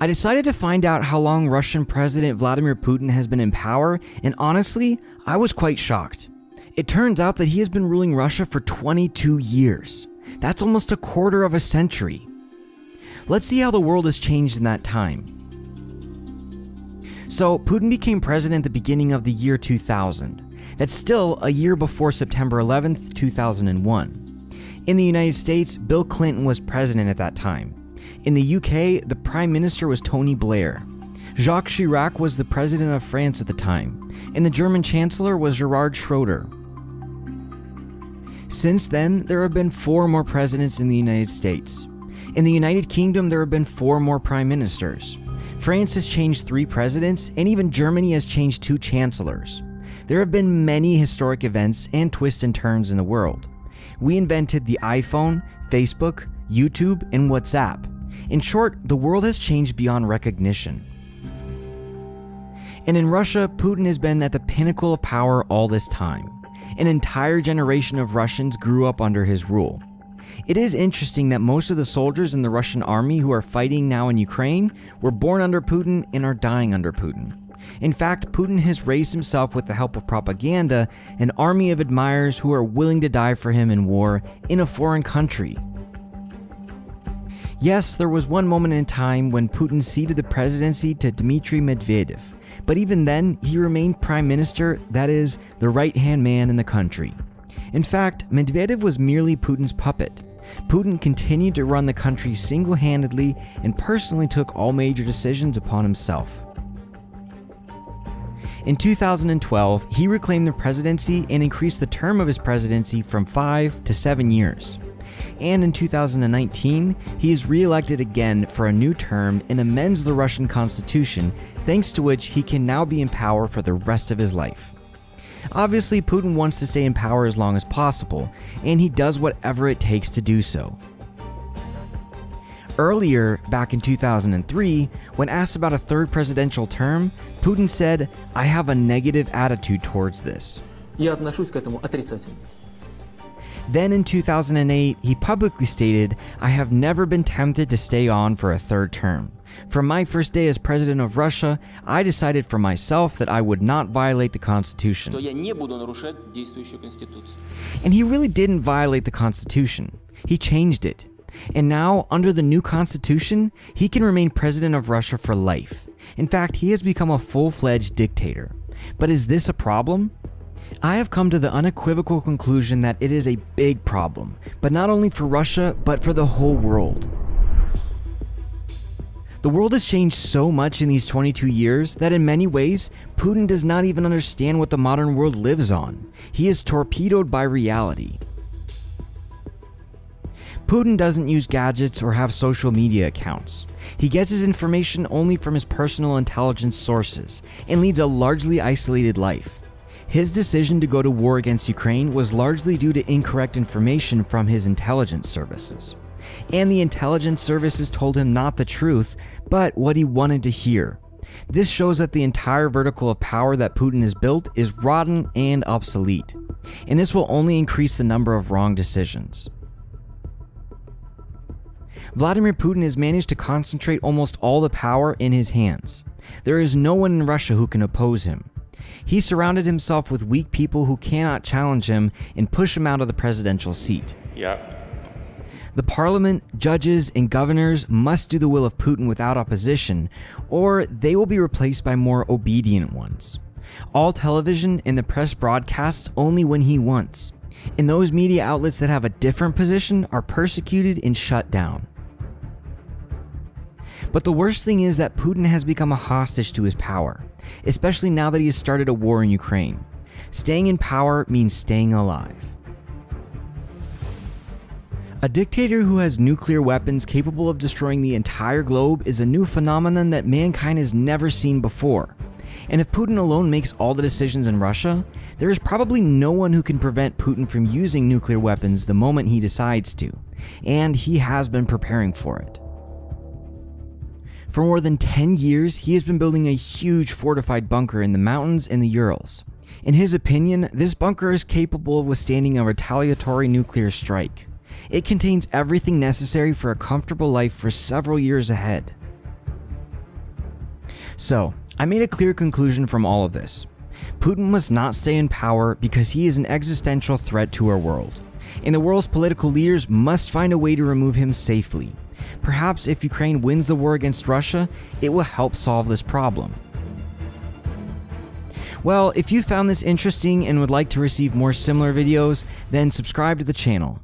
I decided to find out how long Russian President Vladimir Putin has been in power, and honestly, I was quite shocked. It turns out that he has been ruling Russia for 22 years. That's almost a quarter of a century. Let's see how the world has changed in that time. So, Putin became president at the beginning of the year 2000. That's still a year before September 11th, 2001. In the United States, Bill Clinton was president at that time. In the UK, the Prime Minister was Tony Blair. Jacques Chirac was the President of France at the time, and the German Chancellor was Gerhard Schroeder. Since then, there have been four more presidents in the United States. In the United Kingdom, there have been four more prime ministers. France has changed three presidents, and even Germany has changed two chancellors. There have been many historic events and twists and turns in the world. We invented the iPhone, Facebook, YouTube, and WhatsApp. In short, the world has changed beyond recognition. And in Russia, Putin has been at the pinnacle of power all this time. An entire generation of Russians grew up under his rule. It is interesting that most of the soldiers in the Russian army who are fighting now in Ukraine were born under Putin and are dying under Putin. In fact, Putin has raised himself with the help of propaganda an army of admirers who are willing to die for him in war in a foreign country. Yes, there was one moment in time when Putin ceded the presidency to Dmitry Medvedev, but even then, he remained prime minister, that is, the right hand man in the country. In fact, Medvedev was merely Putin's puppet. Putin continued to run the country single handedly and personally took all major decisions upon himself. In 2012, he reclaimed the presidency and increased the term of his presidency from five to seven years. And in 2019, he is re elected again for a new term and amends the Russian constitution, thanks to which he can now be in power for the rest of his life. Obviously, Putin wants to stay in power as long as possible, and he does whatever it takes to do so. Earlier, back in 2003, when asked about a third presidential term, Putin said, I have a negative attitude towards this. Я отношусь к этому отрицательно. Then in 2008, he publicly stated, I have never been tempted to stay on for a third term. From my first day as president of Russia, I decided for myself that I would not violate the Constitution. Что я не буду нарушать действующую Конституцию. And he really didn't violate the Constitution. He changed it. And now, under the new Constitution, he can remain president of Russia for life. In fact, he has become a full fledged dictator. But is this a problem? I have come to the unequivocal conclusion that it is a big problem, but not only for Russia, but for the whole world. The world has changed so much in these 22 years that in many ways, Putin does not even understand what the modern world lives on. He is torpedoed by reality. Putin doesn't use gadgets or have social media accounts. He gets his information only from his personal intelligence sources and leads a largely isolated life. His decision to go to war against Ukraine was largely due to incorrect information from his intelligence services. And the intelligence services told him not the truth, but what he wanted to hear. This shows that the entire vertical of power that Putin has built is rotten and obsolete. And this will only increase the number of wrong decisions. Vladimir Putin has managed to concentrate almost all the power in his hands. There is no one in Russia who can oppose him. He surrounded himself with weak people who cannot challenge him and push him out of the presidential seat. Yeah. The parliament, judges, and governors must do the will of Putin without opposition, or they will be replaced by more obedient ones. All television and the press broadcasts only when he wants, and those media outlets that have a different position are persecuted and shut down. But the worst thing is that Putin has become a hostage to his power, especially now that he has started a war in Ukraine. Staying in power means staying alive. A dictator who has nuclear weapons capable of destroying the entire globe is a new phenomenon that mankind has never seen before. And if Putin alone makes all the decisions in Russia, there is probably no one who can prevent Putin from using nuclear weapons the moment he decides to. And he has been preparing for it. For more than 10 years, he has been building a huge fortified bunker in the mountains in the Urals. In his opinion, this bunker is capable of withstanding a retaliatory nuclear strike. It contains everything necessary for a comfortable life for several years ahead. So, I made a clear conclusion from all of this. Putin must not stay in power because he is an existential threat to our world, and the world's political leaders must find a way to remove him safely. Perhaps if Ukraine wins the war against Russia, it will help solve this problem. Well, if you found this interesting and would like to receive more similar videos, then subscribe to the channel.